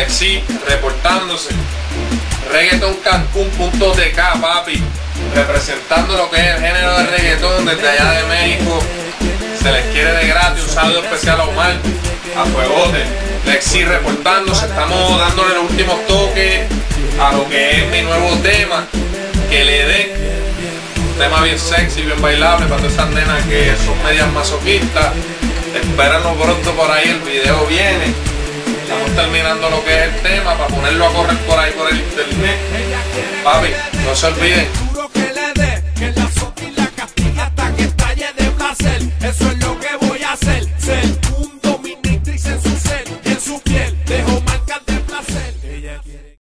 Lexi reportándose. Reggaetoncancún.tk, papi. Representando lo que es el género de reggaetón desde allá de México. Se les quiere de gratis. Un saludo especial a Omar, a Fuegote. Lexi reportándose. Estamos dándole los últimos toques a lo que es mi nuevo tema. Que le dé un tema bien sexy, bien bailable para todas esas nenas que son medias masoquistas. Espéranos pronto por ahí, el video viene. Lo que es el tema para ponerlo a correr por ahí por el internet. Papi, no se olviden.